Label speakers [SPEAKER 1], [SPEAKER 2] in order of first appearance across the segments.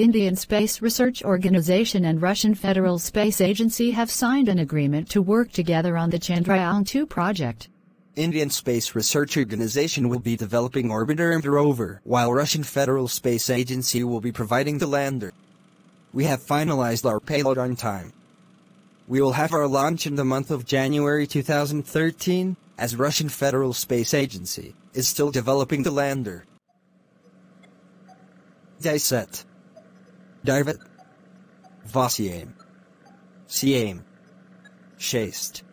[SPEAKER 1] Indian Space Research Organization and Russian Federal Space Agency have signed an agreement to work together on the Chandrayaan-2 project.
[SPEAKER 2] Indian Space Research Organization will be developing orbiter and rover, while Russian Federal Space Agency will be providing the lander. We have finalized our payload on time. We will have our launch in the month of January 2013, as Russian Federal Space Agency is still developing the lander. Day set. David. Vosiem. Siem. Shast.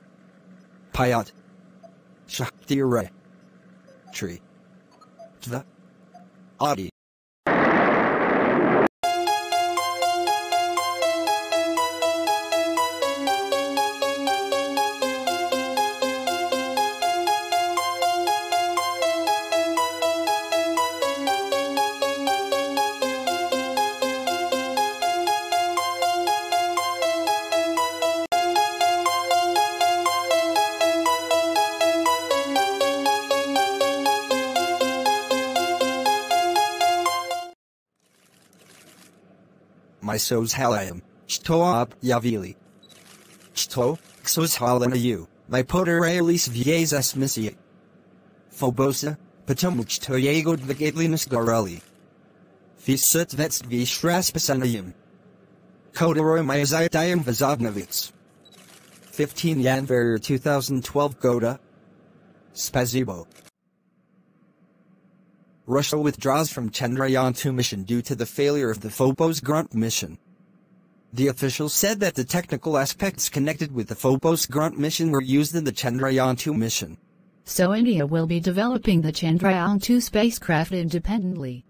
[SPEAKER 2] Payat. Shahtire. Tree. Tva. Adi. My sos halayam, chtoab yavili. Chto, xos halanayu, my poteralis viezas missia. Phobosa, potomuchto yegod vigatlinus garali. Fisut vets vishraspasanaim. Kodoroy myazayatayam vazovnovits. 15 Yanvar 2012 Goda. Spazibo. Russia withdraws from Chandrayaan-2 mission due to the failure of the Phobos Grunt mission. The officials said that the technical aspects connected with the Phobos Grunt mission were used in the Chandrayaan-2 mission.
[SPEAKER 1] So India will be developing the Chandrayaan-2 spacecraft independently.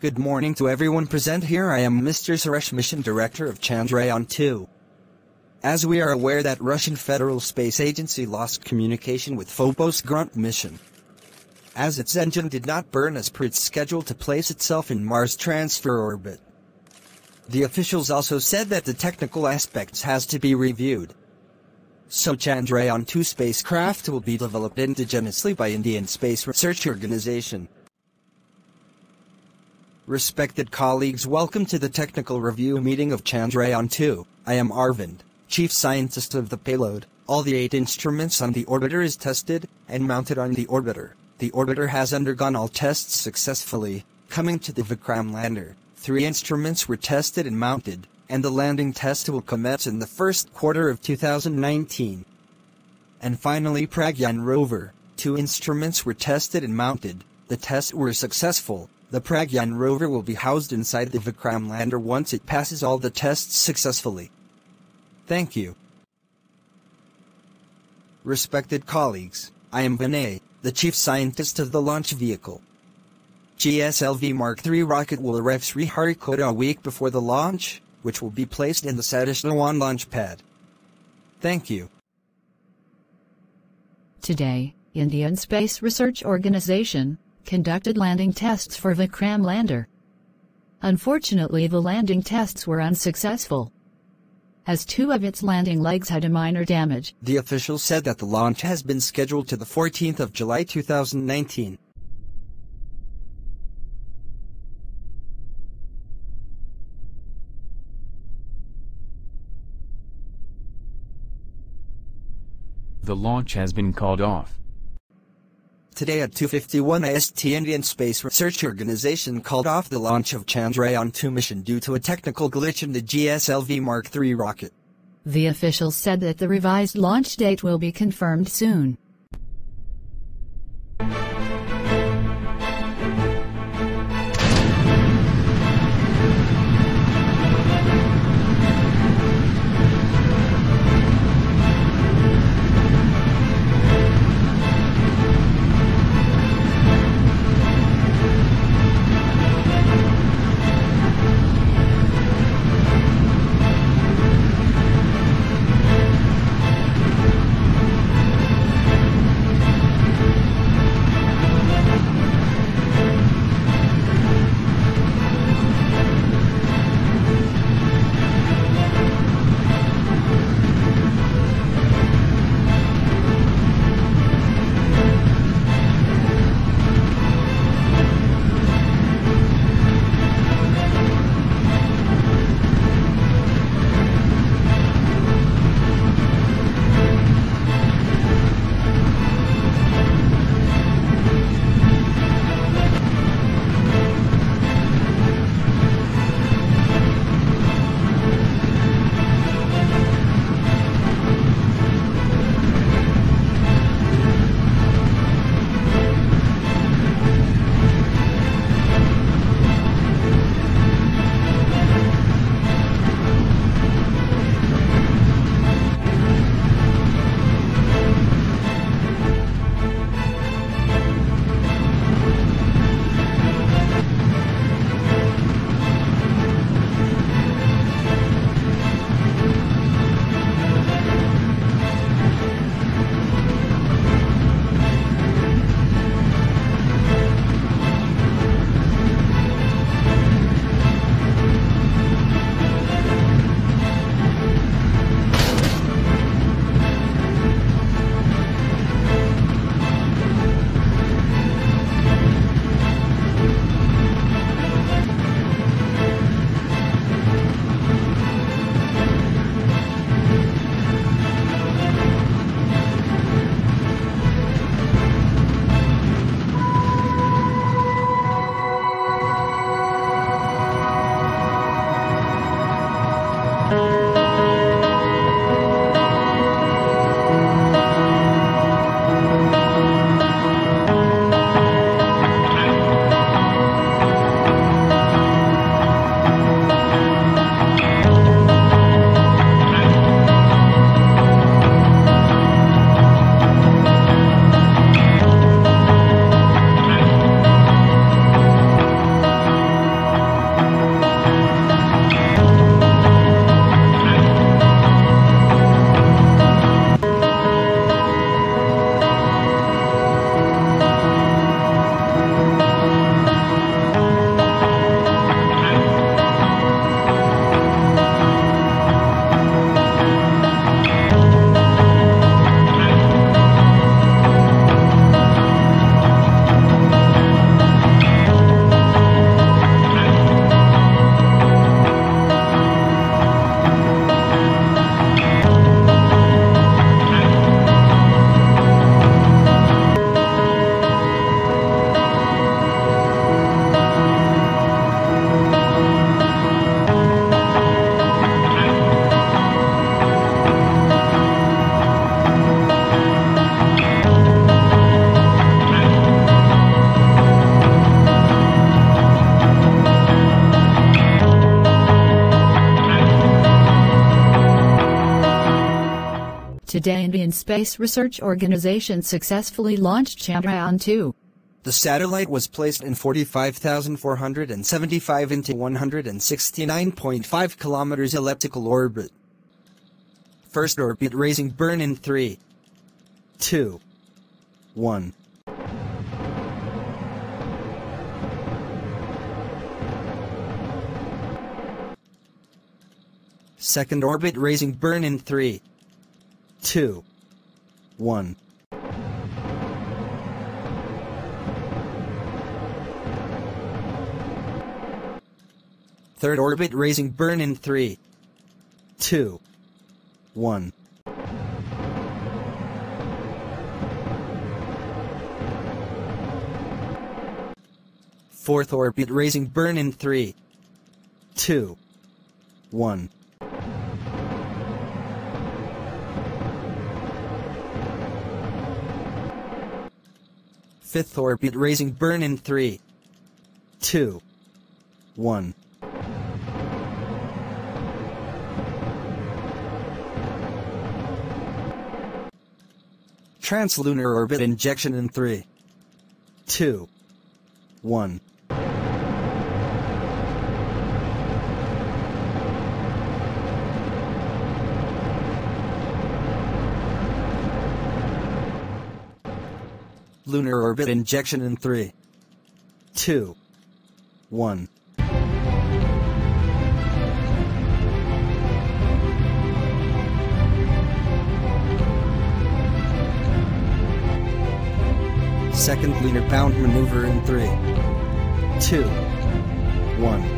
[SPEAKER 2] Good morning to everyone present here I am Mr. Suresh Mission Director of Chandrayaan-2. As we are aware that Russian Federal Space Agency lost communication with Phobos Grunt mission as its engine did not burn as per its schedule to place itself in Mars transfer orbit. The officials also said that the technical aspects has to be reviewed. So Chandrayaan-2 spacecraft will be developed indigenously by Indian Space Research Organization. Respected colleagues welcome to the technical review meeting of Chandrayaan-2. I am Arvind, chief scientist of the payload. All the eight instruments on the orbiter is tested and mounted on the orbiter. The orbiter has undergone all tests successfully, coming to the Vikram lander. Three instruments were tested and mounted, and the landing test will commence in the first quarter of 2019. And finally Pragyan rover. Two instruments were tested and mounted. The tests were successful. The Pragyan rover will be housed inside the Vikram lander once it passes all the tests successfully. Thank you. Respected colleagues, I am Vinay, the chief scientist of the launch vehicle. GSLV Mark III rocket will arrive Sriharikota a week before the launch, which will be placed in the Satish Dhawan launch pad. Thank you.
[SPEAKER 1] Today, Indian Space Research Organization conducted landing tests for Vikram lander. Unfortunately, the landing tests were unsuccessful as two of its landing legs had a minor damage.
[SPEAKER 2] The official said that the launch has been scheduled to the 14th of July 2019.
[SPEAKER 3] The launch has been called off.
[SPEAKER 2] Today at 2.51 IST Indian Space Research Organization called off the launch of Chandrayaan-2 mission due to a technical glitch in the GSLV Mark III rocket.
[SPEAKER 1] The officials said that the revised launch date will be confirmed soon. Today Indian Space Research Organization successfully launched Chandrayaan-2.
[SPEAKER 2] The satellite was placed in 45,475 into 169.5 kilometers elliptical orbit. First orbit raising burn in 3, 2, 1. Second orbit raising burn in 3, 2, 1. Third orbit raising burn in 3, 2, 1. Fourth orbit raising burn in 3, 2, 1. Fifth orbit raising burn in 3, 2, 1. Translunar orbit injection in 3, 2, 1. Lunar orbit injection in 3, 2, 1. Second lunar bound maneuver in 3, 2, 1.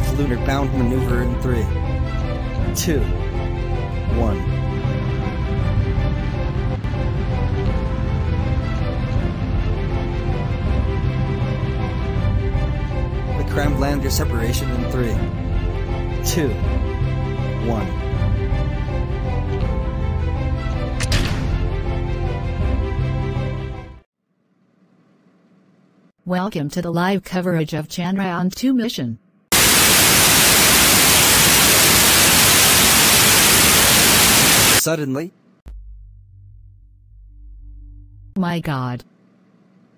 [SPEAKER 2] Fifth lunar bound maneuver in 3, 2, 1. Vikram lander separation in 3, 2, 1.
[SPEAKER 1] Welcome to the live coverage of Chandrayaan-2 mission.
[SPEAKER 2] Suddenly,
[SPEAKER 1] My god.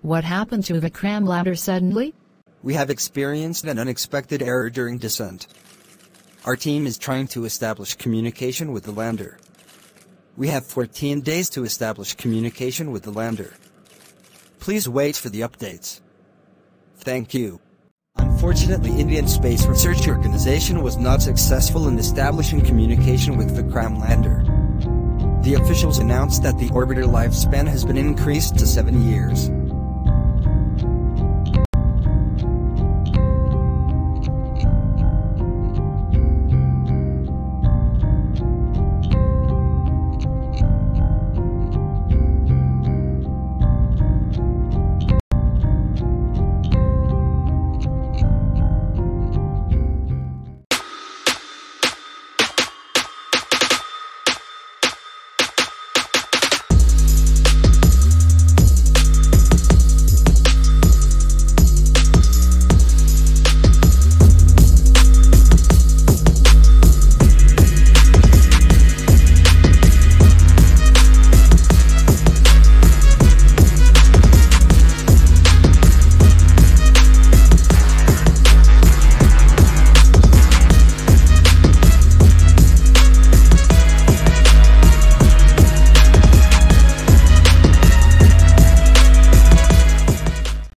[SPEAKER 1] What happened to Vikram lander suddenly?
[SPEAKER 2] we have experienced an unexpected error during descent. Our team is trying to establish communication with the lander. We have 14 days to establish communication with the lander. Please wait for the updates. Thank you. Unfortunately, Indian Space Research Organization was not successful in establishing communication with Vikram lander. The officials announced that the orbiter lifespan has been increased to 7 years.